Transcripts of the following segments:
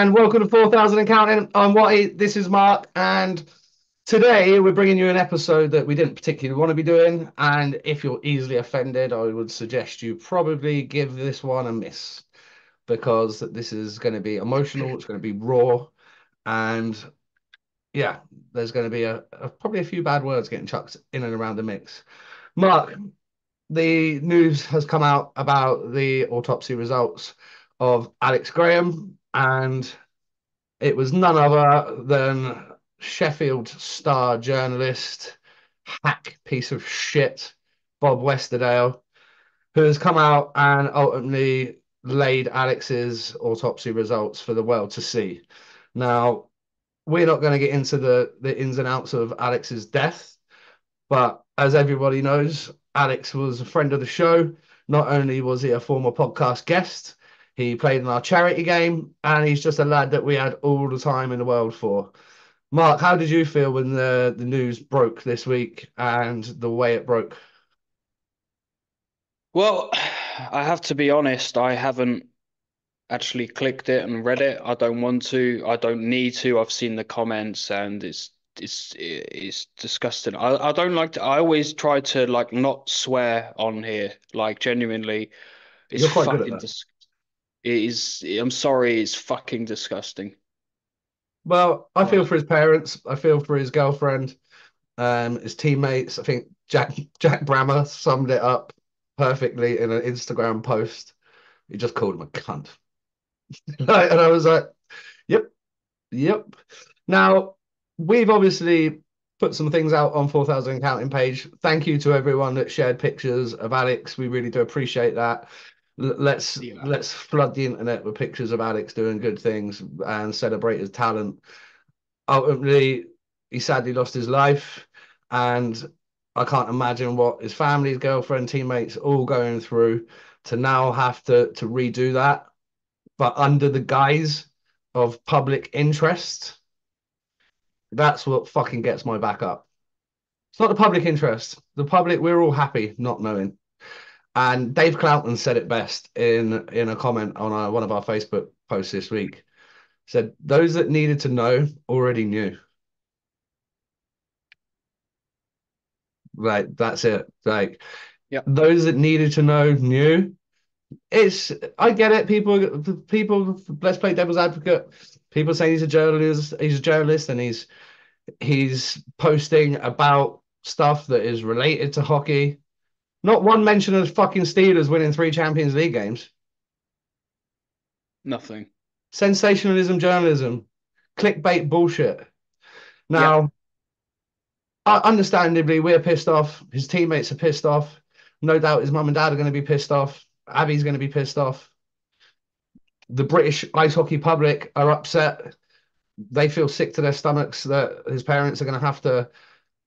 and welcome to 4000 and counting. I'm Watty, this is Mark, and today we're bringing you an episode that we didn't particularly want to be doing. And if you're easily offended, I would suggest you probably give this one a miss because this is going to be emotional, it's going to be raw, and yeah, there's going to be a, a probably a few bad words getting chucked in and around the mix. Mark, the news has come out about the autopsy results of Alex Graham, and it was none other than Sheffield Star journalist, hack piece of shit, Bob Westerdale, who has come out and ultimately laid Alex's autopsy results for the world to see. Now, we're not going to get into the, the ins and outs of Alex's death, but as everybody knows, Alex was a friend of the show. Not only was he a former podcast guest, he played in our charity game, and he's just a lad that we had all the time in the world for. Mark, how did you feel when the, the news broke this week and the way it broke? Well, I have to be honest, I haven't actually clicked it and read it. I don't want to. I don't need to. I've seen the comments and it's it's it's disgusting. I, I don't like to I always try to like not swear on here. Like genuinely it's You're quite good fucking dis- it is I'm sorry, it's fucking disgusting. Well, I feel for his parents. I feel for his girlfriend, um, his teammates. I think Jack Jack Brammer summed it up perfectly in an Instagram post. He just called him a cunt, and I was like, "Yep, yep." Now we've obviously put some things out on 4000 counting page. Thank you to everyone that shared pictures of Alex. We really do appreciate that. Let's yeah. let's flood the internet with pictures of Alex doing good things and celebrate his talent. Ultimately, he sadly lost his life, and I can't imagine what his family, his girlfriend, teammates all going through to now have to to redo that, but under the guise of public interest. That's what fucking gets my back up. It's not the public interest. The public, we're all happy not knowing. And Dave Cloughton said it best in in a comment on our, one of our Facebook posts this week. Said those that needed to know already knew. Like that's it. Like yeah, those that needed to know knew. It's I get it. People people let's play devil's advocate. People saying he's a journalist, he's a journalist and he's he's posting about stuff that is related to hockey. Not one mention of fucking Steelers winning three Champions League games. Nothing. Sensationalism journalism, clickbait bullshit. Now, uh, understandably, we're pissed off. His teammates are pissed off. No doubt his mum and dad are going to be pissed off. Abby's going to be pissed off. The British ice hockey public are upset. They feel sick to their stomachs that his parents are going to have to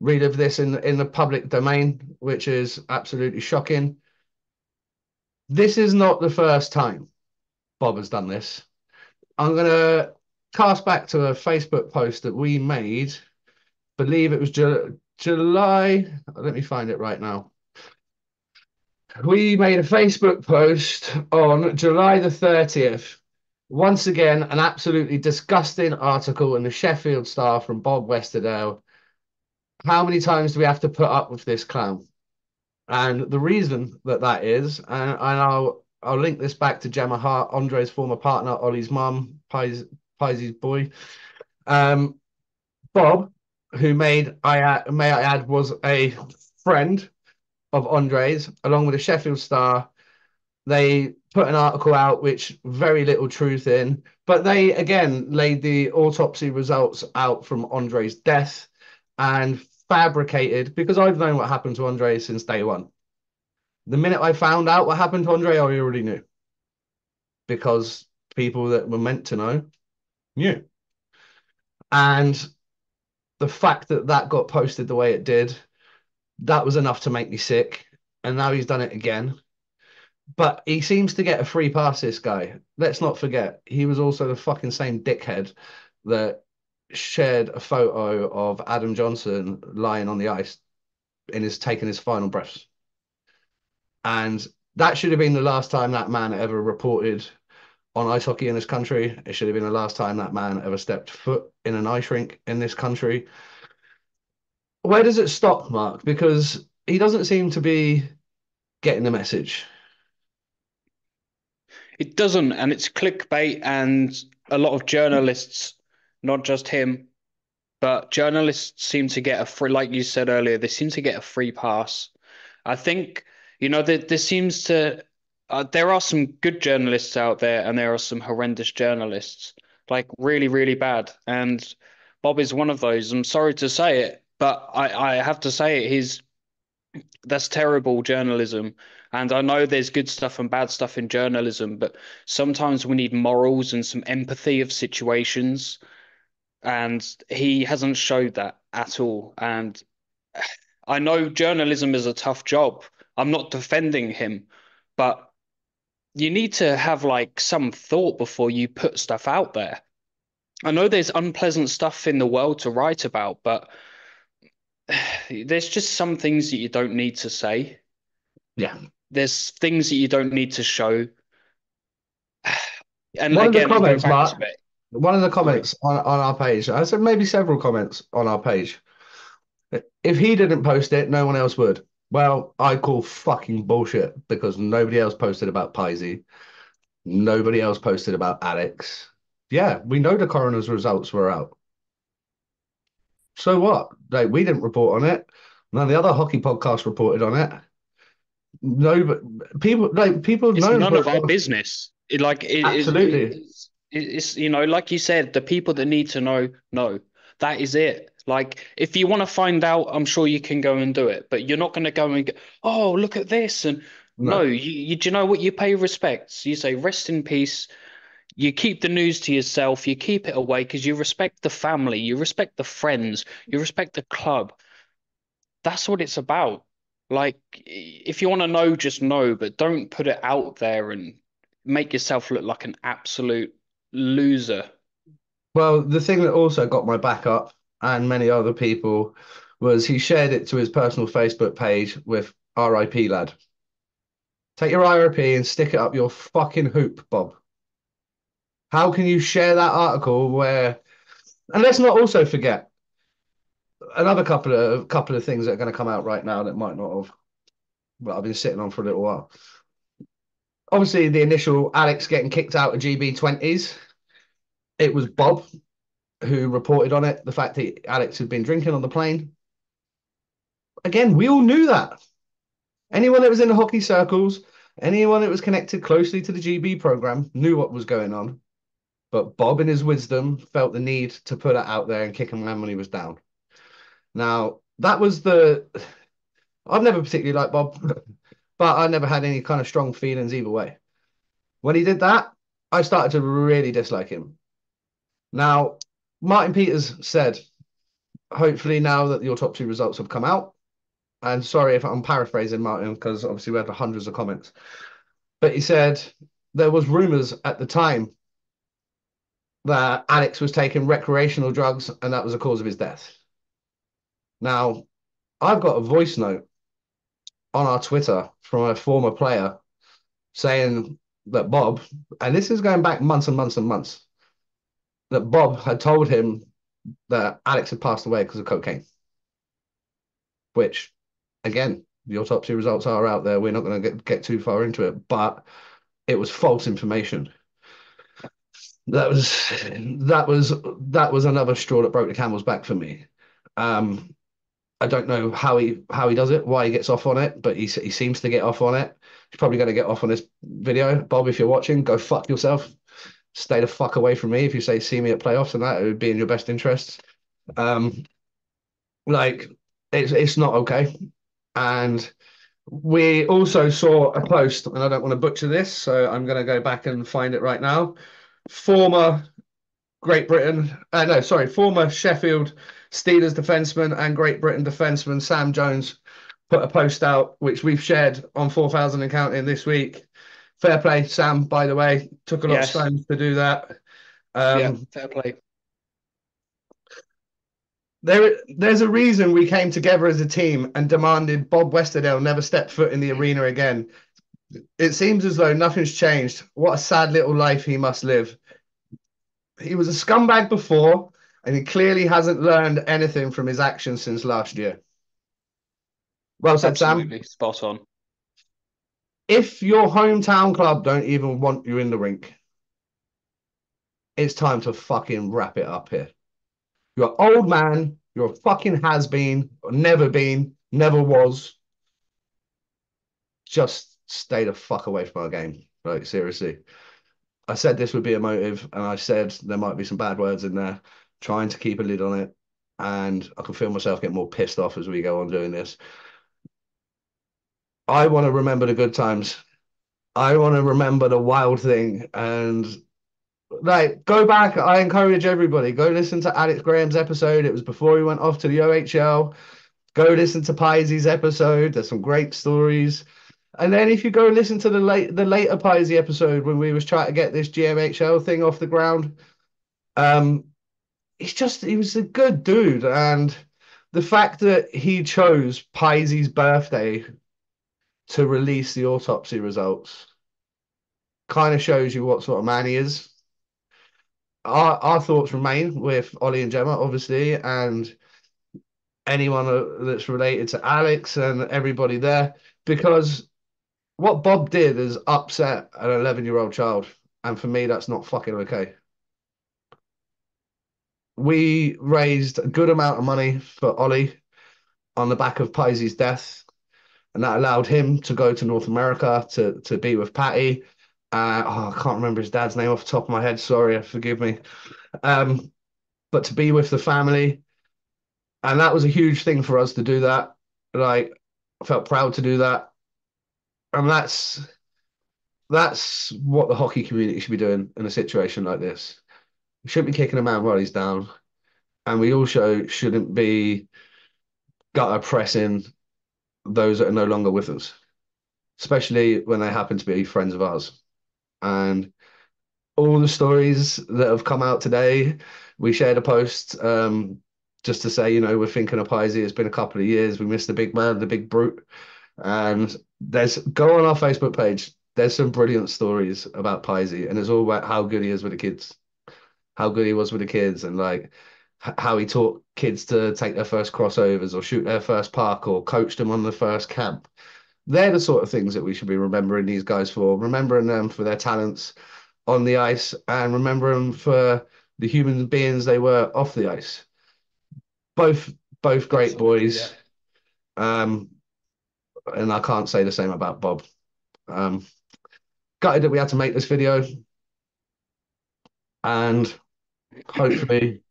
relive this in in the public domain, which is absolutely shocking. This is not the first time Bob has done this. I'm going to cast back to a Facebook post that we made. Believe it was Ju- July. Let me find it right now. We made a Facebook post on July the 30th. Once again, an absolutely disgusting article in the Sheffield Star from Bob Westerdale. How many times do we have to put up with this clown? And the reason that that is, and, and I'll I'll link this back to Gemma Hart, Andre's former partner, Ollie's mum, Pies, Piesy's boy. Um, Bob, who made I add, may I add was a friend of Andre's, along with a Sheffield Star. They put an article out which very little truth in, but they again laid the autopsy results out from Andre's death and fabricated because I've known what happened to Andre since day one. The minute I found out what happened to Andre, I already knew because people that were meant to know knew. And the fact that that got posted the way it did, that was enough to make me sick. And now he's done it again. But he seems to get a free pass, this guy. Let's not forget, he was also the fucking same dickhead that shared a photo of Adam Johnson lying on the ice in his taking his final breaths. And that should have been the last time that man ever reported on ice hockey in this country. It should have been the last time that man ever stepped foot in an ice rink in this country. Where does it stop, Mark? Because he doesn't seem to be getting the message. It doesn't, and it's clickbait, and a lot of journalists, not just him, but journalists seem to get a free, like you said earlier, they seem to get a free pass. I think, you know, there, there seems to, uh, there are some good journalists out there, and there are some horrendous journalists, like really, really bad. And Bob is one of those. I'm sorry to say it, but I, I have to say it. He's that's terrible journalism. And I know there's good stuff and bad stuff in journalism, but sometimes we need morals and some empathy of situations. And he hasn't showed that at all. And I know journalism is a tough job. I'm not defending him, but you need to have like some thought before you put stuff out there. I know there's unpleasant stuff in the world to write about, but there's just some things that you don't need to say. Yeah. There's things that you don't need to show. And one again, of the comments, Mark, one of the comments on, on our page, I said maybe several comments on our page. If he didn't post it, no one else would. Well, I call fucking bullshit because nobody else posted about Pisey. Nobody else posted about Alex. Yeah, we know the coroner's results were out. So what? Like we didn't report on it. None of the other hockey podcasts reported on it. No, but people like people it's know none of our business. It, like it, absolutely, it, it's, it's you know, like you said, the people that need to know know. That is it. Like, if you want to find out, I'm sure you can go and do it, but you're not going to go and go, oh, look at this. And no, no you, you, do you know what? You pay respects. You say, rest in peace you keep the news to yourself, you keep it away because you respect the family, you respect the friends, you respect the club. That's what it's about. Like, if you want to know, just know, but don't put it out there and make yourself look like an absolute loser. Well, the thing that also got my back up and many other people was he shared it to his personal Facebook page with RIP lad. Take your RIP and stick it up your fucking hoop, Bob. How can you share that article where, and let's not also forget another couple of couple of things that are going to come out right now that might not have, but I've been sitting on for a little while. Obviously, the initial Alex getting kicked out of GB20s, it was Bob who reported on it. The fact that Alex had been drinking on the plane. Again, we all knew that. Anyone that was in the hockey circles, anyone that was connected closely to the GB program knew what was going on. But Bob, in his wisdom, felt the need to put it out there and kick him when he was down. Now, that was the. I've never particularly liked Bob, but I never had any kind of strong feelings either way. When he did that, I started to really dislike him. Now, Martin Peters said, hopefully, now that the autopsy results have come out, and sorry if I'm paraphrasing Martin, because obviously we had hundreds of comments, but he said there was rumors at the time that Alex was taking recreational drugs and that was the cause of his death. Now, I've got a voice note on our Twitter from a former player saying that Bob, and this is going back months and months and months, that Bob had told him that Alex had passed away because of cocaine. Which, again, the autopsy results are out there. We're not going to get, get too far into it, but it was false information that was that was that was another straw that broke the camel's back for me. Um, I don't know how he how he does it, why he gets off on it, but he he seems to get off on it. He's probably going to get off on this video. Bob, if you're watching, go fuck yourself. Stay the fuck away from me. If you say see me at playoffs and that, it would be in your best interests. Um, like it's it's not okay. And we also saw a post, and I don't want to butcher this, so I'm going to go back and find it right now former Great Britain, uh, no, sorry, former Sheffield Steelers defenseman and Great Britain defenseman Sam Jones put a post out, which we've shared on 4,000 and counting this week. Fair play, Sam, by the way. Took a lot yes. of stones to do that. Um, yeah, fair play. There, there's a reason we came together as a team and demanded Bob Westerdale never step foot in the arena again. It seems as though nothing's changed. What a sad little life he must live. He was a scumbag before, and he clearly hasn't learned anything from his actions since last year. Well said, Absolutely Sam. spot on. If your hometown club don't even want you in the rink, it's time to fucking wrap it up here. You're an old man. You're a fucking has been, never been, never was. Just stay the fuck away from our game. Like, seriously. I said this would be emotive, and I said there might be some bad words in there, trying to keep a lid on it. And I can feel myself getting more pissed off as we go on doing this. I want to remember the good times. I want to remember the wild thing. And like, go back. I encourage everybody go listen to Alex Graham's episode. It was before he went off to the OHL. Go listen to Paisley's episode. There's some great stories. And then if you go listen to the late the later Paisley episode when we was trying to get this GMHL thing off the ground, um, he's just he was a good dude, and the fact that he chose Paisley's birthday to release the autopsy results kind of shows you what sort of man he is. Our our thoughts remain with Ollie and Gemma, obviously, and anyone uh, that's related to Alex and everybody there, because what Bob did is upset an 11 year old child. And for me, that's not fucking okay. We raised a good amount of money for Ollie on the back of Paisley's death. And that allowed him to go to North America to, to be with Patty. Uh, oh, I can't remember his dad's name off the top of my head. Sorry, forgive me. Um, but to be with the family. And that was a huge thing for us to do that. Like, I felt proud to do that and that's that's what the hockey community should be doing in a situation like this. We shouldn't be kicking a man while he's down, and we also shouldn't be gutter pressing those that are no longer with us, especially when they happen to be friends of ours. And all the stories that have come out today, we shared a post um, just to say, you know, we're thinking of Paisley. It's been a couple of years. We missed the big man, the big brute. And there's go on our Facebook page. There's some brilliant stories about Paisley, and it's all about how good he is with the kids, how good he was with the kids, and like how he taught kids to take their first crossovers or shoot their first puck or coached them on the first camp. They're the sort of things that we should be remembering these guys for, remembering them for their talents on the ice and remembering them for the human beings they were off the ice. Both both great Absolutely, boys. Yeah. Um, and I can't say the same about Bob. Um, gutted that we had to make this video, and hopefully,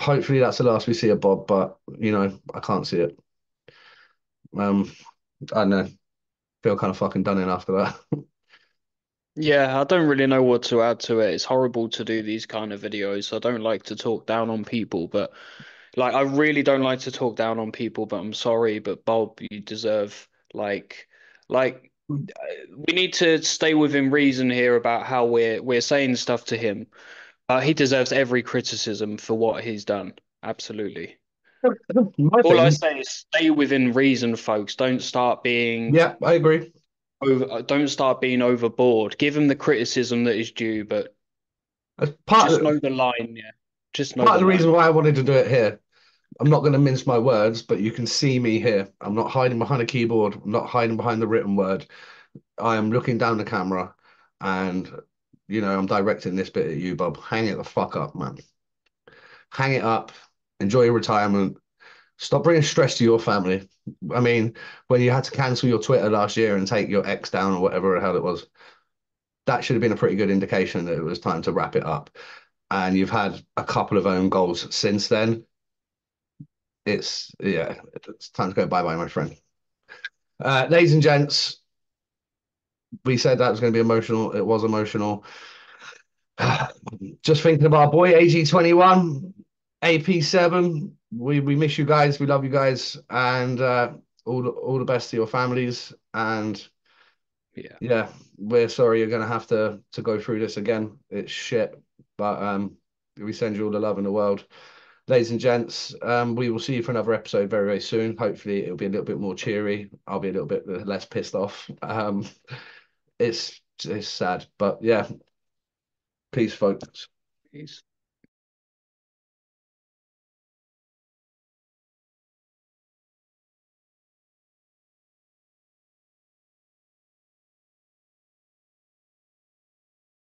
hopefully that's the last we see of Bob. But you know, I can't see it. Um, I don't know. Feel kind of fucking done in after that. Yeah, I don't really know what to add to it. It's horrible to do these kind of videos. I don't like to talk down on people, but like I really don't like to talk down on people, but I'm sorry, but Bob, you deserve like like we need to stay within reason here about how we're we're saying stuff to him. Uh, he deserves every criticism for what he's done. Absolutely. All I say is stay within reason, folks. Don't start being. Yeah, I agree. Over, don't start being overboard. Give him the criticism that is due, but As part just of, know the line. Yeah, just know part of the the reason why I wanted to do it here. I'm not going to mince my words, but you can see me here. I'm not hiding behind a keyboard. I'm not hiding behind the written word. I am looking down the camera, and you know I'm directing this bit at you, Bob. Hang it the fuck up, man. Hang it up. Enjoy your retirement. Stop bringing stress to your family. I mean, when you had to cancel your Twitter last year and take your ex down or whatever the hell it was, that should have been a pretty good indication that it was time to wrap it up. And you've had a couple of own goals since then it's yeah, it's time to go bye bye, my friend. Uh, ladies and gents, we said that was going to be emotional. It was emotional. Just thinking of our boy AG21, AP7. We we miss you guys. We love you guys, and uh, all the, all the best to your families. And yeah, yeah, we're sorry you're going to have to to go through this again. It's shit, but um, we send you all the love in the world ladies and gents, um, we will see you for another episode very, very soon. Hopefully, it'll be a little bit more cheery. I'll be a little bit less pissed off. Um, it's it's sad, but yeah. Peace, folks. Peace.